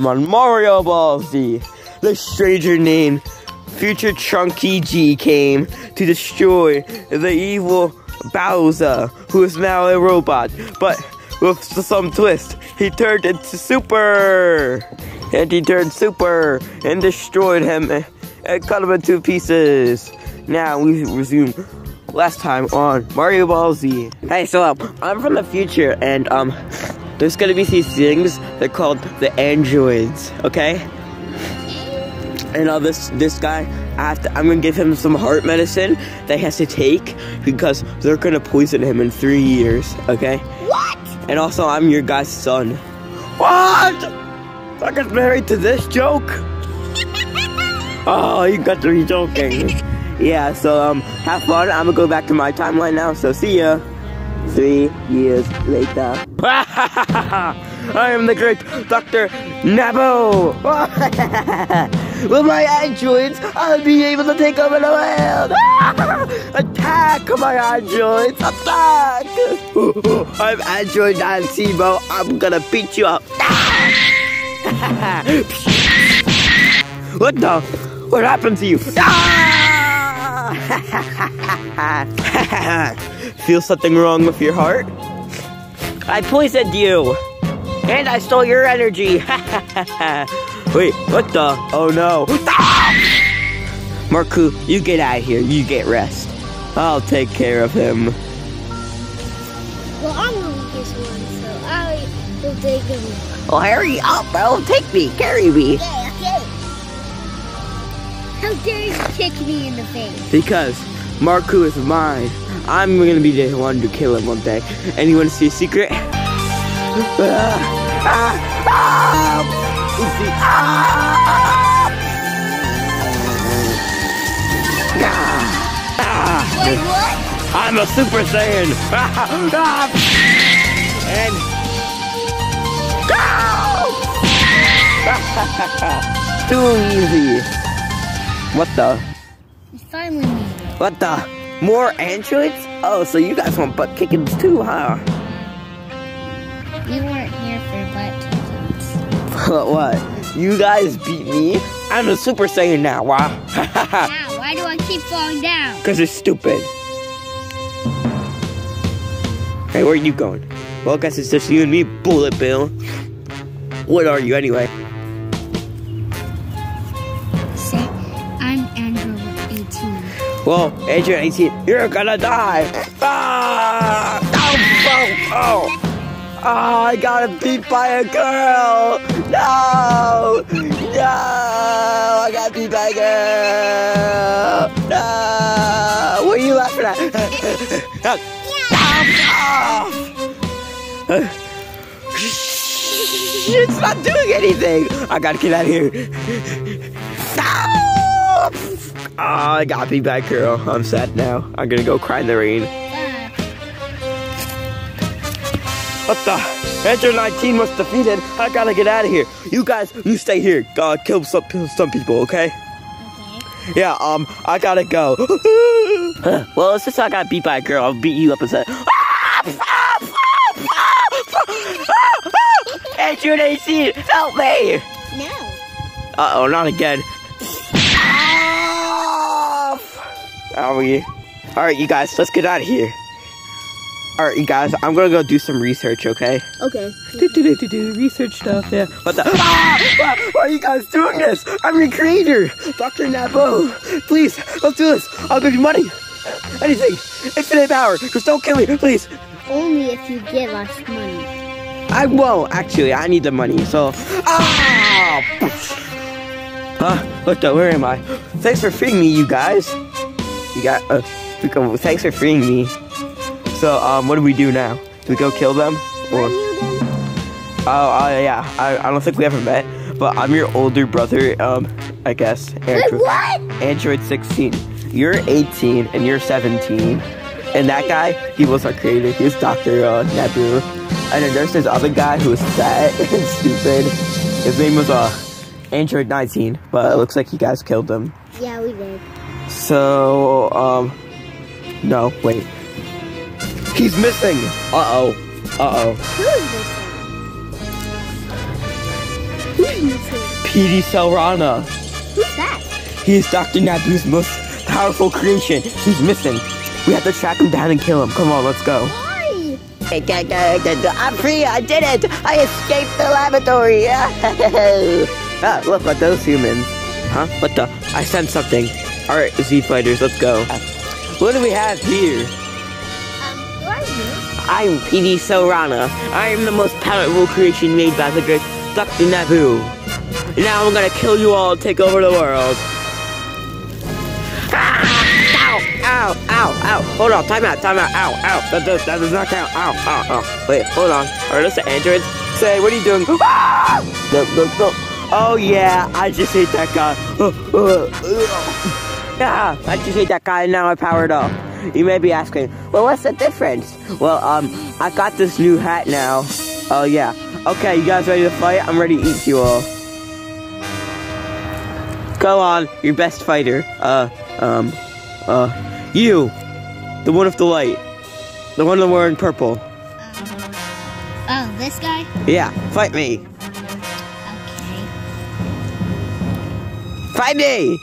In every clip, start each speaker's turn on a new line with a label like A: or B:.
A: on Mario Ball Z. The stranger named Future Chunky G came to destroy the evil Bowser, who is now a robot. But with some twist, he turned into Super! And he turned Super and destroyed him and cut him into pieces. Now we resume last time on Mario Ball Z. Hey, so um, I'm from the future, and um, there's gonna be these things. They're called the androids. Okay. And uh, this this guy, I have to, I'm gonna give him some heart medicine that he has to take because they're gonna poison him in three years. Okay.
B: What?
A: And also, I'm your guy's son. What? I got married to this joke. oh, you got to be joking. yeah. So um, have fun. I'm gonna go back to my timeline now. So see ya. Three years later. I am the great Dr. Nabo! With my androids, I'll be able to take over the world! Attack, my androids! Attack! I'm Android Antimo. I'm gonna beat you up. what the? What happened to you? Feel something wrong with your heart? I poisoned you! And I stole your energy! Wait, what the? Oh no. Marku, you get out of here. You get rest. I'll take care of him.
B: Well, I'm the weakest one, so I will take him.
A: Oh, hurry up, bro. Take me. Carry me.
B: Okay, okay. How dare you kick me in the face?
A: Because Marku is mine. I'm gonna be the one to kill him one day. And you wanna see a secret? Ah, ah, ah, Oopsie. Ah, ah, ah.
B: Wait, what?
A: I'm a Super Saiyan! Ah, and! Too easy. What the?
B: He's finally me.
A: What the? More androids? Oh, so you guys want butt kickings too, huh?
B: You weren't here for butt kickings.
A: what? You guys beat me? I'm a Super Saiyan now, wow.
B: Now, why do I keep falling down?
A: Because you're stupid. Hey, where are you going? Well, I guess it's just you and me, Bullet Bill. What are you anyway? Well, Android 18, you're gonna die! Ah! Oh, oh, oh! Oh, I got beat by a girl! No! No! I got beat by a girl! No! What are you laughing at? Oh, It's not doing anything! I gotta get out of here. No! Oh, I got beat by a girl. I'm sad now. I'm gonna go cry in the rain.
B: Ah,
A: What the? Android 19 was defeated. I gotta get out of here. You guys, you stay here. God, kill some some people, okay?
B: okay.
A: Yeah, um, I gotta go. well, since I got beat by a girl, I'll beat you up instead. Android 18, help me!
B: No.
A: Uh oh, not again. Are we? All right, you guys, let's get out of here. All right, you guys, I'm gonna go do some research, okay?
B: Okay.
A: Do, do, do, do, research stuff, yeah. What the? Ah! Why, are you guys doing this? I'm your creator, Dr. Nabo. Please, let's do this. I'll give you money. Anything. Infinite power. Just don't kill me, please.
B: Only if you give us money.
A: I won't, actually. I need the money, so. Ah! Huh? What the? Where am I? Thanks for freeing me, you guys. You got. Uh, we go- thanks for freeing me. So, um, what do we do now? Do we go kill them? Or. Oh, uh, yeah. I, I don't think we ever met, but I'm your older brother, um, I guess. Android,
B: what?
A: Android 16. You're 18 and you're 17. And that guy, he was our creator. He was Dr. Uh, Nabu. And then there's this other guy who was fat and stupid. His name was, uh, Android 19, but it looks like you guys killed him.
B: Yeah, we did.
A: So, um, no, wait. He's missing! Uh-oh. Uh-oh.
B: Who is this?
A: Who's
B: is here?
A: PD Selrana.
B: Who's that?
A: He is Dr. Nabu's most powerful creation. He's missing. We have to track him down and kill him. Come on, let's go.
B: Why?
A: I'm free. I did it. I escaped the laboratory. ah, look at those humans. Huh? What the? I sent something. All right, Z fighters, let's go. What do we have here?
B: Um?
A: I'm PD Sorana. I am the most powerful creation made by the great Dr. Naboo. Now I'm gonna kill you all and take over the world. Ah! Ow! Ow! Ow! Ow! Hold on! Time out! Time out! Ow! Ow! That does, that does not count! Ow! Ow! Ow! Wait! Hold on! Are those the androids? Say, what are you doing? Ah! No! No! No! Oh yeah! I just hate that guy. Yeah, I just hate that guy and now I powered up. You may be asking, well, what's the difference? Well, um, I got this new hat now. Oh, yeah. Okay, you guys ready to fight? I'm ready to eat you all. Go on, your best fighter. Uh, um, uh, you. The one with the light. The one that wearing purple.
B: Oh, this guy?
A: Yeah, fight me.
B: Okay.
A: Fight me!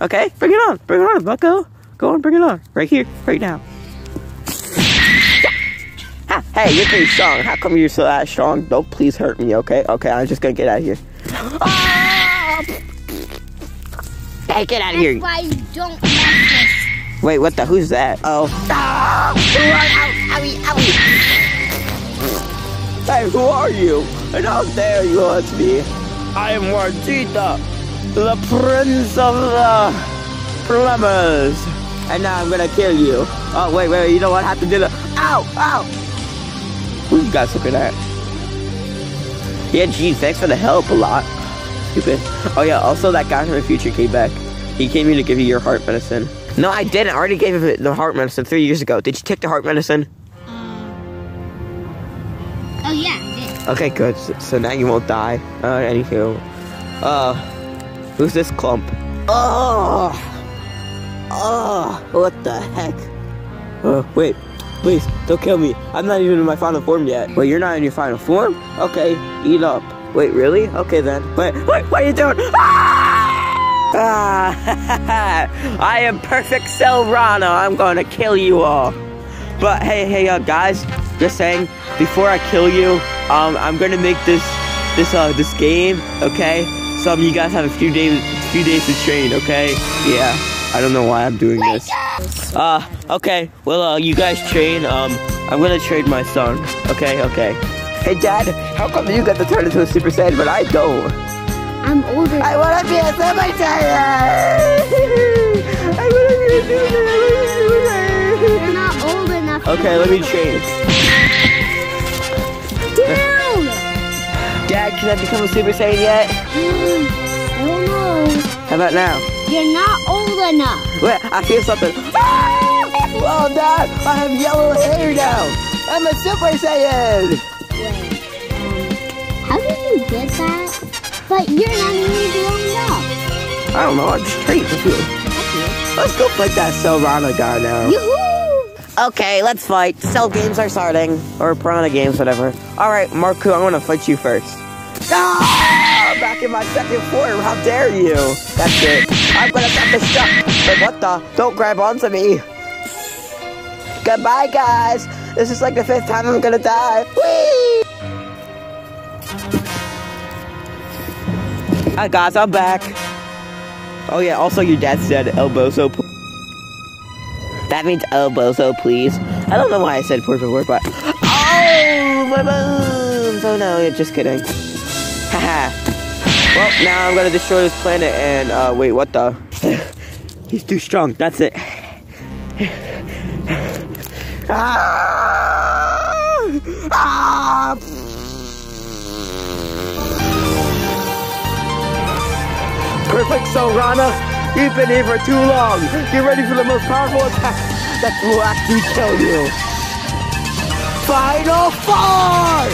A: Okay, bring it on, bring it on, Bucko. Go on, bring it on. Right here, right now. Ah, hey, you're pretty strong. How come you're so that strong? Don't please hurt me, okay? Okay, I'm just gonna get out of here. Ah! Hey, get out of
B: That's
A: here.
B: why you don't.
A: Wait, what the? Who's that? Oh. Ah! Ow, owie, owie. Hey, who are you? And how dare you hurt me? I am Wardita, the prince of the plumbers. And now I'm gonna kill you. Oh, wait, wait, you know what? I have to do the. Ow, ow. Who you guys looking at? Yeah, gee, thanks for the help a lot. Stupid. Oh, yeah, also that guy from the future came back. He came here to give you your heart medicine. No, I didn't. I already gave him the heart medicine three years ago. Did you take the heart medicine? Okay, good. So, now you won't die. Uh, anywho. Uh, who's this clump? Oh! Oh! What the heck? Uh, wait. Please, don't kill me. I'm not even in my final form yet. Wait, you're not in your final form? Okay, eat up. Wait, really? Okay then. Wait, wait, what are you doing? Ah! Ah, I am perfect Cell Rana. I'm gonna kill you all. But hey, hey, uh, guys, just saying, before I kill you, um, I'm gonna make this, this, uh, this game, okay? So um, you guys have a few days, few days to train, okay? Yeah, I don't know why I'm doing this. Uh, okay, well, uh, you guys train, um, I'm gonna trade my son, okay, okay. Hey, Dad, how come you get to turn into a Super Saiyan, but I don't?
B: I'm older.
A: I wanna be a Super Saiyan! I wanna be a Super Saiyan!
B: You're not old enough.
A: Okay, let me change. Dad, can I become a Super Saiyan yet?
B: oh no.
A: How about now?
B: You're not old enough.
A: Wait, I feel something. Ah! Oh, Dad, I have yellow hair now. I'm a Super Saiyan.
B: Wait. Um, how did you get that? But you're not even grown up.
A: I don't know, I'm just trading with you.
B: Okay.
A: Let's go fight that Selrana guy now.
B: Yoo-hoo!
A: Okay, let's fight. Cell games are starting. Or Piranha games, whatever. Alright, Marku, I want to fight you first. Ah! Back in my second form, how dare you? That's it. I'm gonna get the shot. Wait, what the? Don't grab onto me. Goodbye, guys. This is like the fifth time I'm gonna die. Whee! Hi, guys, I'm back. Oh, yeah, also your dad said elbow, so. That means elbow, so please. I don't know why I said perfect word, but. Oh, my bones! Oh no, yeah, just kidding. Haha. well, now I'm gonna destroy this planet and, uh, wait, what the? He's too strong, that's it. ah! Ah! Perfect Sorana, you've been here for too long. Get ready for the most powerful attack that will actually kill you. Final Four!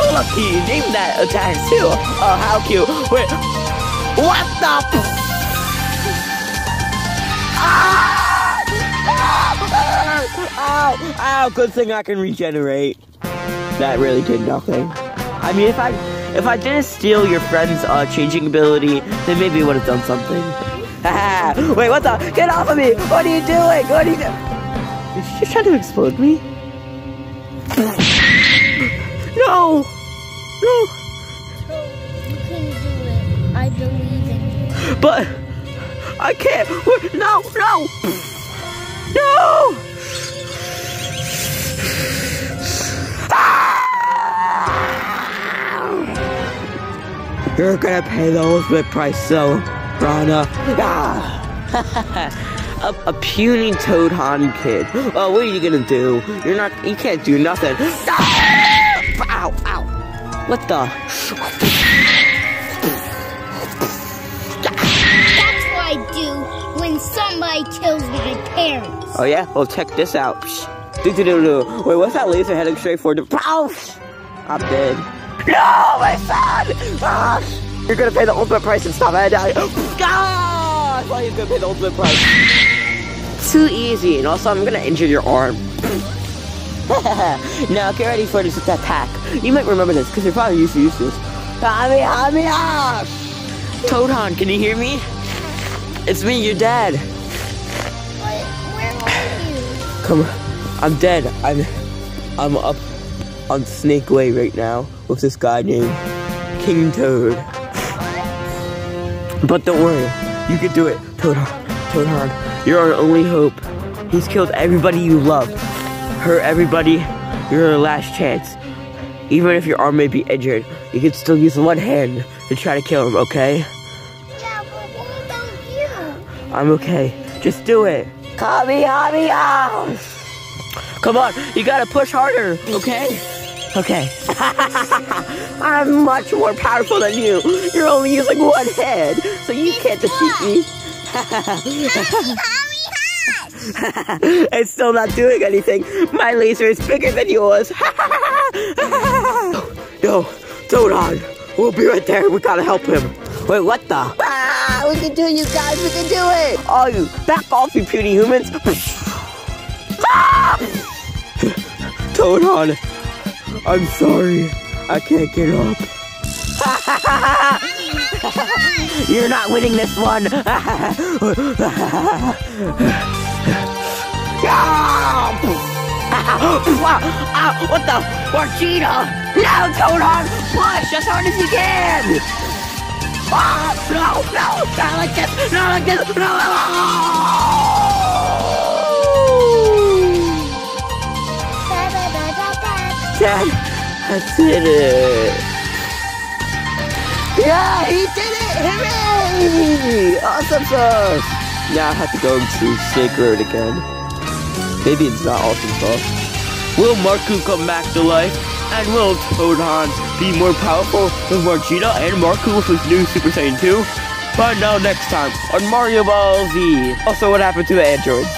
A: Oh, look, he named that attack too. Oh, how cute. Wait. What the? Ah! Ow! Ow! Good thing I can regenerate. That really did nothing. I mean, if I if I didn't steal your friend's uh, changing ability, then maybe it would have done something. Wait, what the? Get off of me! What are you doing? What are you doing? She trying to explode me? no! No!
B: You can do it. I believe in you.
A: But I can't. No, no, no! You're gonna pay the ultimate price, so, Rana. Ah! a, a puny Toadhan kid. Oh, what are you gonna do? You're not. You can't do nothing. Ah! Ow! Ow! What the?
B: That's what I do when somebody kills my parents.
A: Oh yeah? Well, check this out. Do do do do. Wait, what's that laser heading straight for the? Ouch! I'm dead. No, my son! Ah, you're gonna pay the ultimate price and stop. I die. Ah, I thought you were gonna pay the ultimate price. Too easy, and also I'm gonna injure your arm. now get ready for this attack. You might remember this because you're probably used to use this. Hami, hami, ah! Toadhan, can you hear me? It's me, your dad.
B: What? Where are you?
A: Come on. I'm dead. I'm I'm up on Snake Way right now with this guy named King Toad. But don't worry, you can do it. Toadhan, Toadhan, you're our only hope. He's killed everybody you love. Hurt everybody. You're our last chance. Even if your arm may be injured, you can still use one hand to try to kill him, okay?
B: Yeah, but what about you?
A: I'm okay. Just do it. Kamehameha! Come on, you gotta push harder, okay? Okay. I'm much more powerful than you. You're only using one head, so you can't defeat me. it's still not doing anything. My laser is bigger than yours. no, Toadon. We'll be right there. We gotta help him. Wait, what the? Ah, we can do it, you guys. We can do it. Oh, you back off, you puny humans. Ah! Toadon, I'm sorry. I can't get up. You're not winning this one. What the? Margina! No, Toadon! Push as hard as you can! Ah, no, no, not like this, not like this, no! I did it! Yeah, he did it! Hooray! Awesome sauce! Now I have to go to Snake Road again. Maybe it's not awesome sauce. Will Marku come back to life? And will Toadhan be more powerful than Margina and Marku with his new Super Saiyan 2? Find out next time on Mario Ball Z. Also, what happened to the androids?